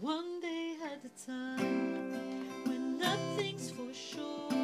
One day at a time, when nothing's for sure.